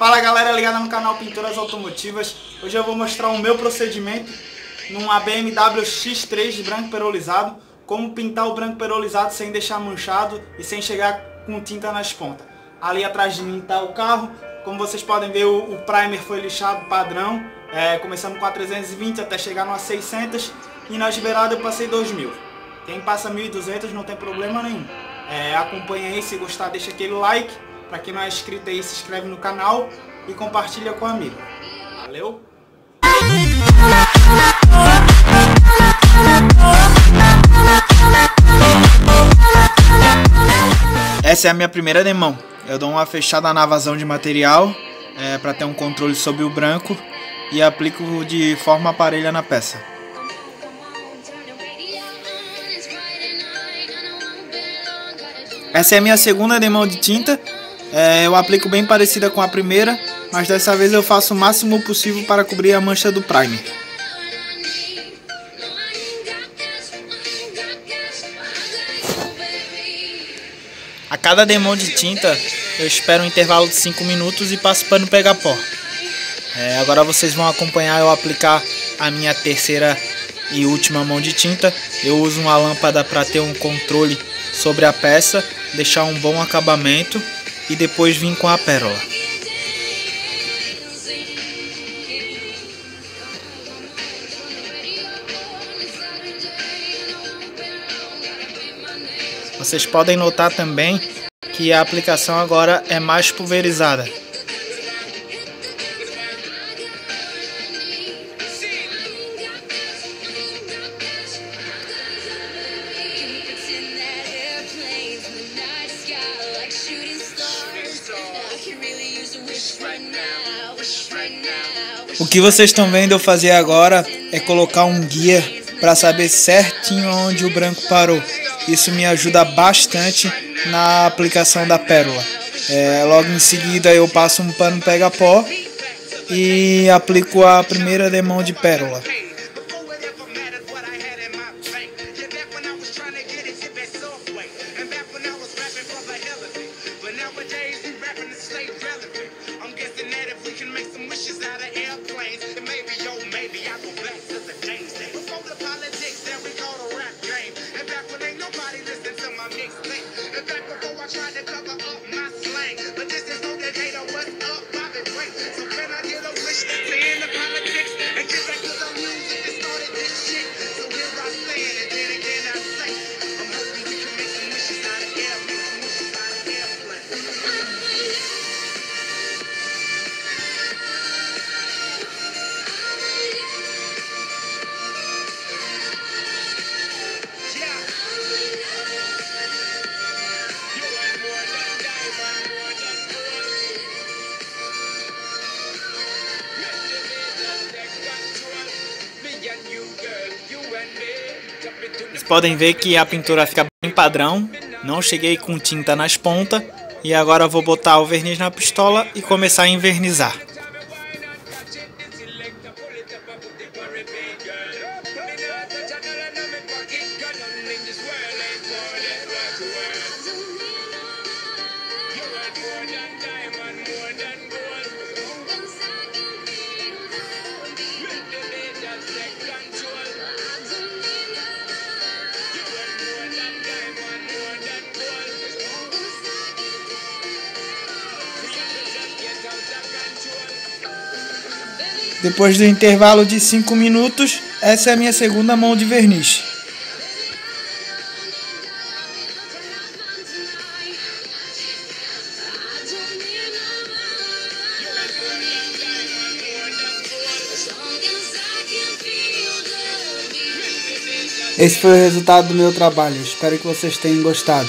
Fala galera ligada no canal Pinturas Automotivas. Hoje eu vou mostrar o meu procedimento numa BMW X3 de branco perolizado. Como pintar o branco perolizado sem deixar manchado e sem chegar com tinta nas pontas. Ali atrás de mim está o carro. Como vocês podem ver, o, o primer foi lixado padrão. É, começando com a 320 até chegar no 600 e na liberada eu passei 2000. Quem passa 1200 não tem problema nenhum. É, acompanha aí, se gostar deixa aquele like para quem não é inscrito aí, se inscreve no canal e compartilha com o amigo. Valeu? Essa é a minha primeira demão. Eu dou uma fechada na vazão de material é, para ter um controle sobre o branco e aplico de forma parelha na peça. Essa é a minha segunda demão de tinta é, eu aplico bem parecida com a primeira, mas dessa vez eu faço o máximo possível para cobrir a mancha do primer. A cada demão de tinta, eu espero um intervalo de 5 minutos e passo pano pegar pó. É, agora vocês vão acompanhar eu aplicar a minha terceira e última mão de tinta. Eu uso uma lâmpada para ter um controle sobre a peça, deixar um bom acabamento e depois vim com a pérola. Vocês podem notar também que a aplicação agora é mais pulverizada. O que vocês estão vendo eu fazer agora é colocar um guia para saber certinho onde o branco parou. Isso me ajuda bastante na aplicação da pérola. É, logo em seguida eu passo um pano pega-pó e aplico a primeira demão de pérola. trying to come. Vocês podem ver que a pintura fica bem padrão, não cheguei com tinta nas pontas e agora vou botar o verniz na pistola e começar a invernizar. Depois do intervalo de 5 minutos, essa é a minha segunda mão de verniz. Esse foi o resultado do meu trabalho. Espero que vocês tenham gostado.